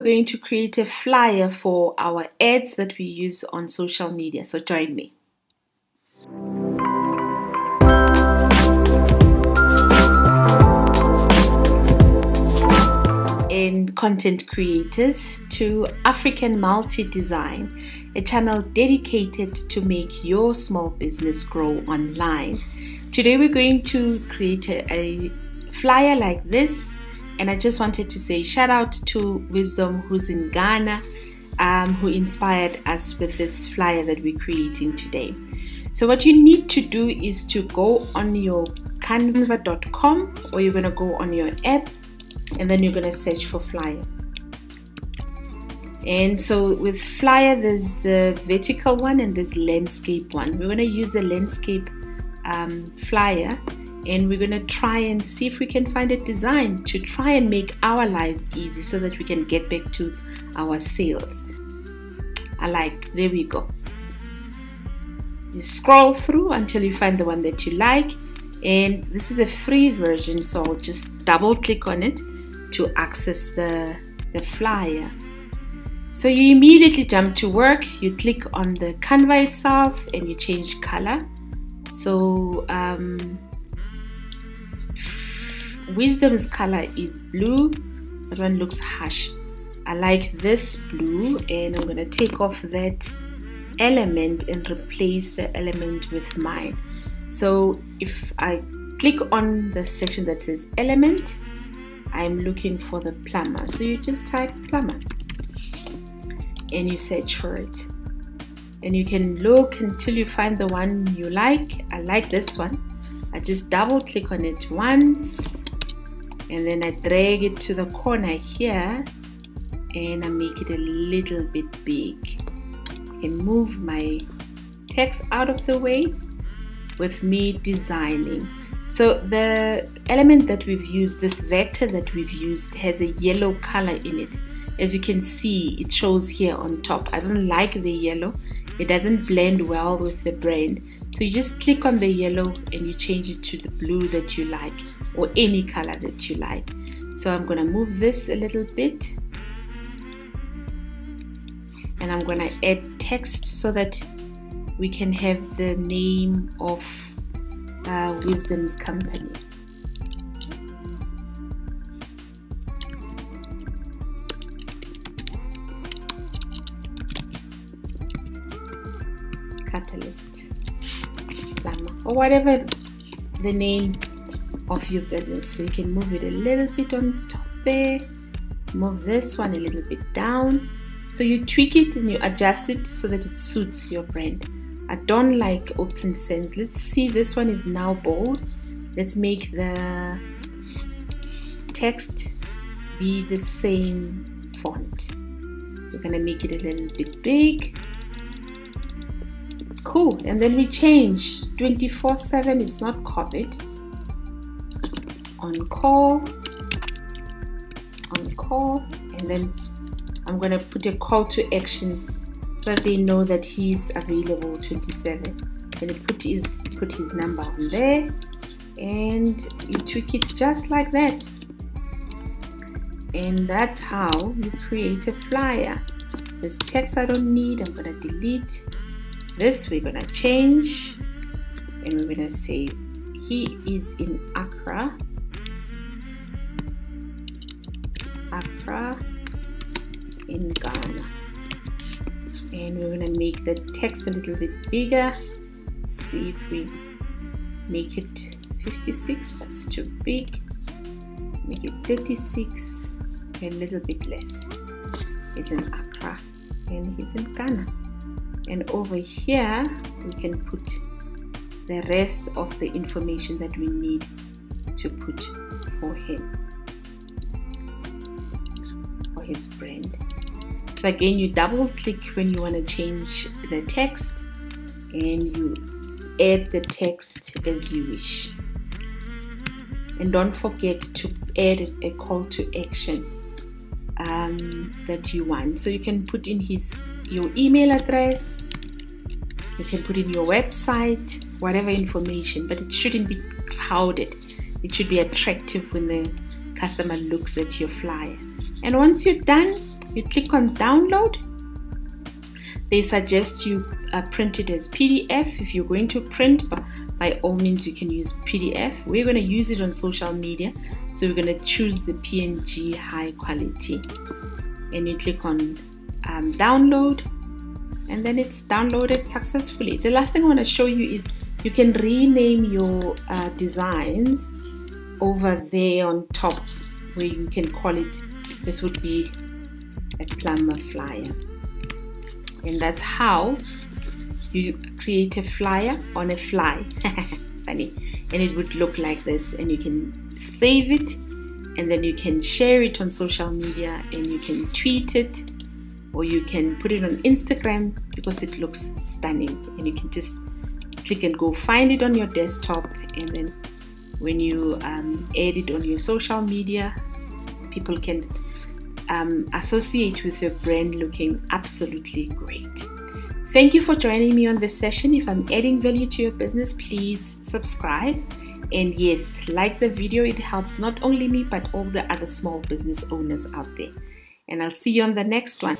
We're going to create a flyer for our ads that we use on social media. So join me. And content creators to African Multi Design, a channel dedicated to make your small business grow online. Today we're going to create a, a flyer like this and I just wanted to say shout out to Wisdom, who's in Ghana, um, who inspired us with this flyer that we're creating today. So, what you need to do is to go on your canva.com or you're going to go on your app and then you're going to search for flyer. And so with flyer, there's the vertical one and there's landscape one. We're going to use the landscape um, flyer and we're going to try and see if we can find a design to try and make our lives easy so that we can get back to our sales. I like, there we go. You scroll through until you find the one that you like, and this is a free version, so I'll just double click on it to access the, the flyer. So you immediately jump to work, you click on the Canva itself, and you change color. So um, Wisdom's color is blue. That one looks harsh. I like this blue and I'm going to take off that element and replace the element with mine. So if I click on the section that says element, I'm looking for the plumber. So you just type plumber and you search for it. And you can look until you find the one you like. I like this one. I just double click on it once and then I drag it to the corner here. And I make it a little bit big. And move my text out of the way with me designing. So the element that we've used this vector that we've used has a yellow color in it. As you can see it shows here on top. I don't like the yellow. It doesn't blend well with the brand so you just click on the yellow and you change it to the blue that you like or any color that you like. So I'm going to move this a little bit and I'm going to add text so that we can have the name of uh, Wisdom's company. Catalyst or whatever the name of your business. So you can move it a little bit on top there move this one a little bit down. So you tweak it and you adjust it so that it suits your brand. I don't like open sans let's see this one is now bold. Let's make the text be the same font. We're gonna make it a little bit big cool. And then we change. 24 7 it's not COVID. On call. On call. And then I'm gonna put a call to action so that they know that he's available 27 and put his put his number on there. And you tweak it just like that. And that's how you create a flyer. This text I don't need I'm gonna delete this we're gonna change and we're gonna say he is in Accra Accra in Ghana. And we're to make the text a little bit bigger. See if we make it 56, that's too big. Make it 36, a little bit less. He's in Accra and he's in Ghana. And over here, we can put the rest of the information that we need to put for him for his brand. So again, you double click when you want to change the text and you add the text as you wish. And don't forget to add a call to action um, that you want. So you can put in his your email address, you can put in your website, whatever information, but it shouldn't be crowded. It should be attractive when the customer looks at your flyer. And once you're done, you click on download they suggest you uh, print it as PDF if you're going to print but by all means you can use PDF we're going to use it on social media. So we're going to choose the PNG high quality. And you click on um, download. And then it's downloaded successfully. The last thing I want to show you is you can rename your uh, designs over there on top where you can call it this would be a plumber flyer. And that's how you create a flyer on a fly. Funny. And it would look like this and you can save it and then you can share it on social media and you can tweet it or you can put it on Instagram because it looks stunning. And you can just click and go find it on your desktop and then when you um, add it on your social media people can um, associate with your brand looking absolutely great. Thank you for joining me on this session. If I'm adding value to your business, please subscribe. And yes, like the video, it helps not only me but all the other small business owners out there. And I'll see you on the next one.